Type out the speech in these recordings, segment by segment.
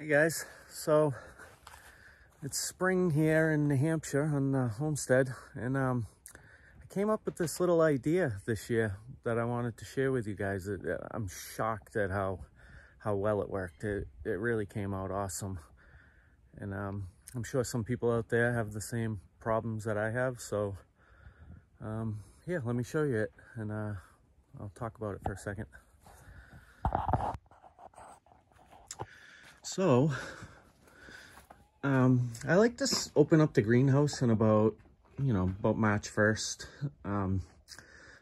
Hey guys, so it's spring here in New Hampshire on the homestead and um, I came up with this little idea this year that I wanted to share with you guys. I'm shocked at how how well it worked. It, it really came out awesome. And um, I'm sure some people out there have the same problems that I have. So um, yeah, let me show you it and uh, I'll talk about it for a second. So, um, I like to open up the greenhouse in about, you know, about March 1st. Um,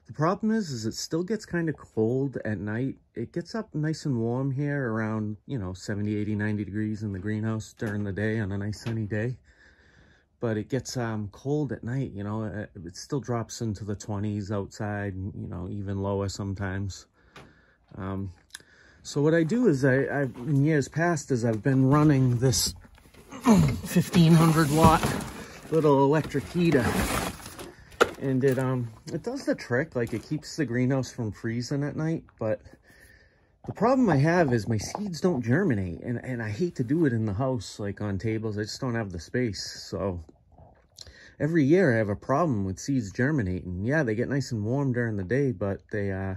the problem is, is it still gets kind of cold at night. It gets up nice and warm here around, you know, 70, 80, 90 degrees in the greenhouse during the day on a nice sunny day. But it gets um, cold at night, you know, it, it still drops into the 20s outside, you know, even lower sometimes. Um, so what I do is I, I in years past is I've been running this 1500 watt little electric heater. And it um it does the trick like it keeps the greenhouse from freezing at night but the problem I have is my seeds don't germinate and, and I hate to do it in the house like on tables I just don't have the space so. Every year I have a problem with seeds germinating. Yeah they get nice and warm during the day but they uh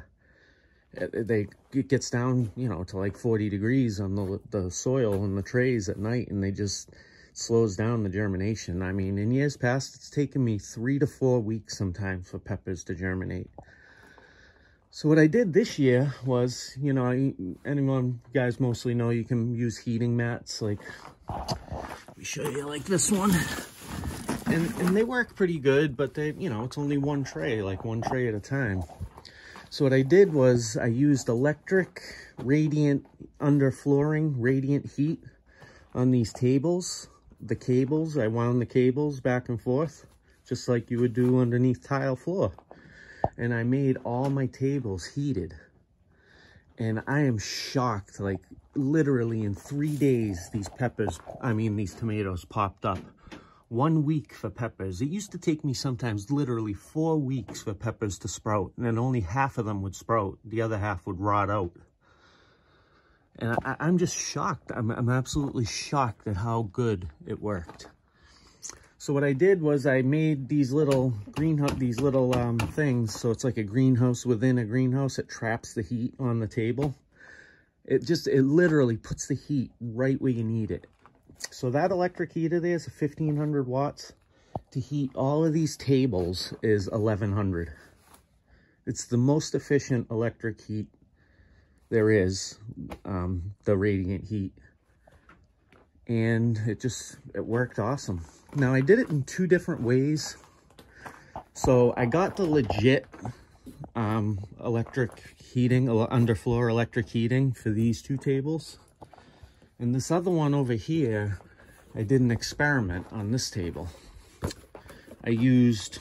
they it gets down you know to like 40 degrees on the the soil and the trays at night and they just slows down the germination. I mean in years past it's taken me three to four weeks sometimes for peppers to germinate. So what i did this year was you know anyone you guys mostly know you can use heating mats like let me show you like this one. And and they work pretty good but they you know it's only one tray like one tray at a time so what I did was I used electric radiant underflooring radiant heat on these tables. The cables, I wound the cables back and forth, just like you would do underneath tile floor. And I made all my tables heated. And I am shocked, like literally in three days, these peppers, I mean, these tomatoes popped up one week for peppers. It used to take me sometimes literally four weeks for peppers to sprout, and then only half of them would sprout. The other half would rot out. And I, am just shocked. I'm, I'm absolutely shocked at how good it worked. So what I did was I made these little greenhouse, these little um, things. So it's like a greenhouse within a greenhouse. It traps the heat on the table. It just, it literally puts the heat right where you need it. So that electric heater there is 1500 watts. To heat all of these tables is 1100. It's the most efficient electric heat there is, um, the radiant heat. And it just, it worked awesome. Now I did it in two different ways. So I got the legit um, electric heating, underfloor electric heating for these two tables. And this other one over here, I did an experiment on this table. I used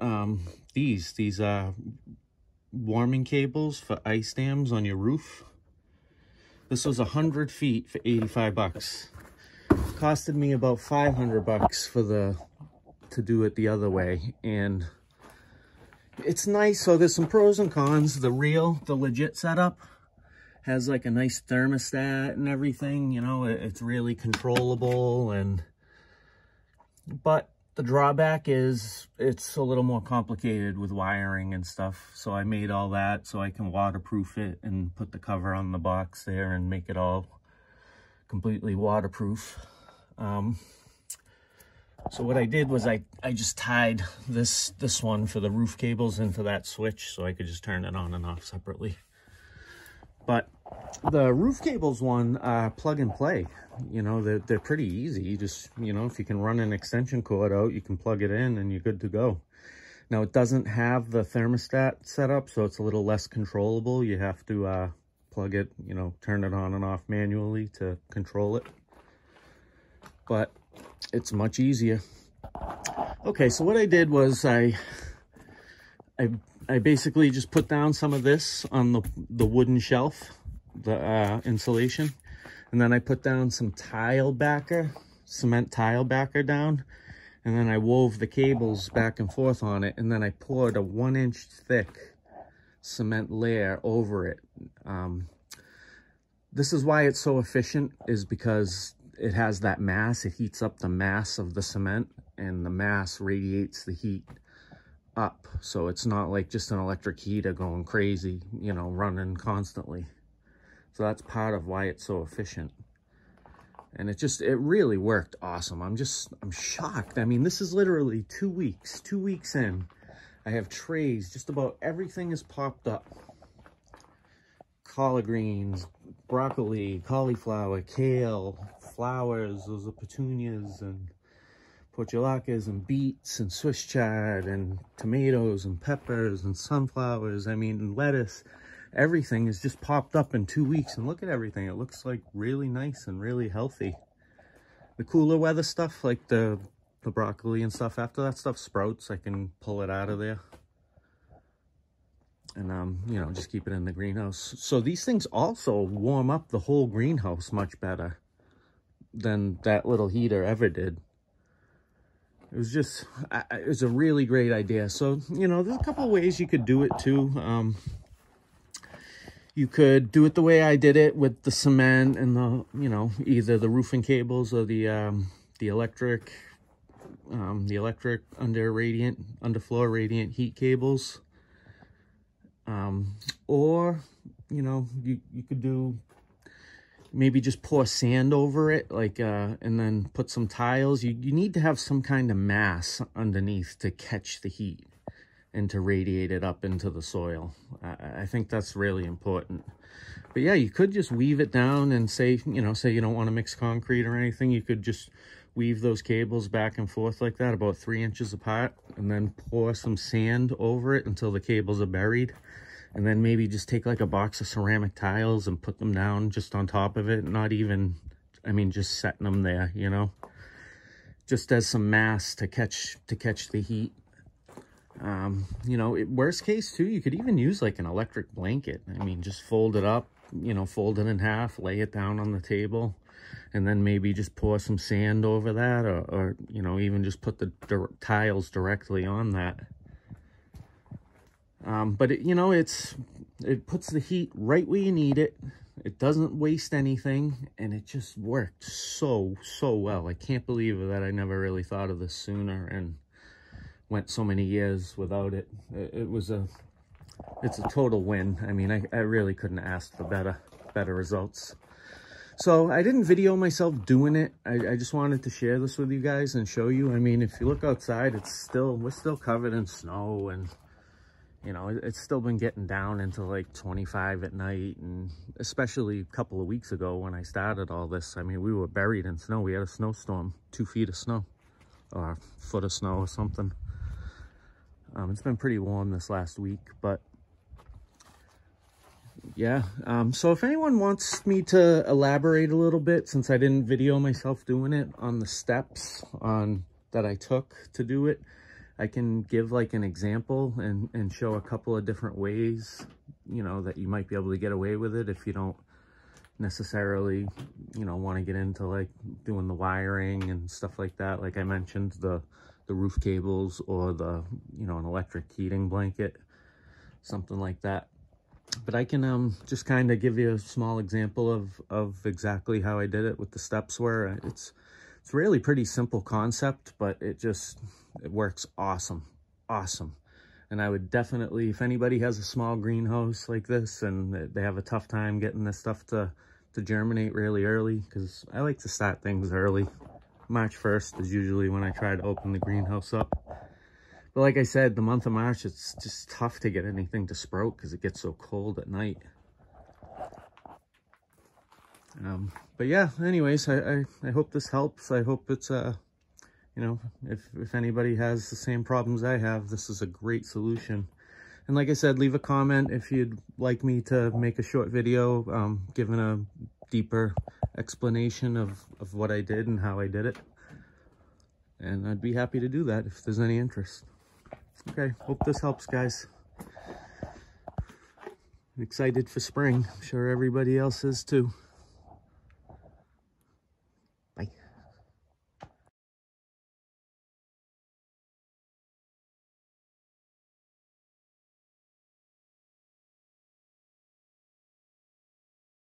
um, these, these uh, warming cables for ice dams on your roof. This was 100 feet for 85 bucks. Costed me about 500 bucks for the, to do it the other way. And it's nice. So there's some pros and cons. The real, the legit setup has like a nice thermostat and everything, you know, it's really controllable and, but the drawback is it's a little more complicated with wiring and stuff. So I made all that so I can waterproof it and put the cover on the box there and make it all completely waterproof. Um, so what I did was I, I just tied this, this one for the roof cables into that switch so I could just turn it on and off separately. But the roof cables one, uh, plug and play, you know, they're, they're pretty easy. You just, you know, if you can run an extension cord out, you can plug it in and you're good to go. Now it doesn't have the thermostat set up, so it's a little less controllable. You have to uh, plug it, you know, turn it on and off manually to control it. But it's much easier. Okay, so what I did was I, I I basically just put down some of this on the, the wooden shelf, the uh, insulation. And then I put down some tile backer, cement tile backer down. And then I wove the cables back and forth on it. And then I poured a one inch thick cement layer over it. Um, this is why it's so efficient is because it has that mass. It heats up the mass of the cement and the mass radiates the heat up. So it's not like just an electric heater going crazy, you know, running constantly. So that's part of why it's so efficient. And it just, it really worked awesome. I'm just, I'm shocked. I mean, this is literally two weeks, two weeks in. I have trays, just about everything has popped up. Collard greens, broccoli, cauliflower, kale, flowers, those are petunias and portulacas and beets and Swiss chard and tomatoes and peppers and sunflowers. I mean, lettuce. Everything has just popped up in two weeks. And look at everything. It looks like really nice and really healthy. The cooler weather stuff like the the broccoli and stuff after that stuff sprouts i can pull it out of there. And um you know just keep it in the greenhouse. So these things also warm up the whole greenhouse much better than that little heater ever did it was just it was a really great idea so you know there's a couple ways you could do it too um you could do it the way I did it with the cement and the, you know, either the roofing cables or the, um, the electric, um, the electric under radiant, underfloor radiant heat cables. Um, or, you know, you, you could do, maybe just pour sand over it, like, uh, and then put some tiles. You, you need to have some kind of mass underneath to catch the heat and to radiate it up into the soil. I, I think that's really important. But yeah, you could just weave it down and say, you know, say you don't want to mix concrete or anything. You could just weave those cables back and forth like that, about three inches apart, and then pour some sand over it until the cables are buried. And then maybe just take like a box of ceramic tiles and put them down just on top of it. Not even, I mean, just setting them there, you know, just as some mass to catch, to catch the heat. Um, you know, it, worst case too, you could even use like an electric blanket. I mean, just fold it up, you know, fold it in half, lay it down on the table, and then maybe just pour some sand over that or, or you know, even just put the tiles directly on that. Um, but, it, you know, it's it puts the heat right where you need it. It doesn't waste anything, and it just worked so, so well. I can't believe that I never really thought of this sooner, and went so many years without it. It, it was a, it's a total win. I mean, I, I really couldn't ask for better, better results. So I didn't video myself doing it. I, I, just wanted to share this with you guys and show you. I mean, if you look outside, it's still, we're still covered in snow and, you know, it's still been getting down into like 25 at night. And especially a couple of weeks ago when I started all this, I mean, we were buried in snow. We had a snowstorm, two feet of snow or a foot of snow or something. Um, it's been pretty warm this last week, but yeah. Um, so if anyone wants me to elaborate a little bit, since I didn't video myself doing it on the steps on that I took to do it, I can give like an example and, and show a couple of different ways, you know, that you might be able to get away with it if you don't necessarily, you know, want to get into like doing the wiring and stuff like that. Like I mentioned, the the roof cables or the, you know, an electric heating blanket, something like that. But I can um, just kind of give you a small example of, of exactly how I did it, with the steps were. It's, it's really pretty simple concept, but it just, it works awesome, awesome. And I would definitely, if anybody has a small greenhouse like this and they have a tough time getting this stuff to, to germinate really early, because I like to start things early. March 1st is usually when I try to open the greenhouse up. But like I said, the month of March, it's just tough to get anything to sprout because it gets so cold at night. Um, but yeah, anyways, I, I, I, hope this helps. I hope it's, uh, you know, if, if anybody has the same problems I have, this is a great solution. And like I said, leave a comment if you'd like me to make a short video, um, giving a deeper explanation of, of what I did and how I did it. And I'd be happy to do that if there's any interest. Okay, hope this helps, guys. I'm excited for spring. I'm sure everybody else is too.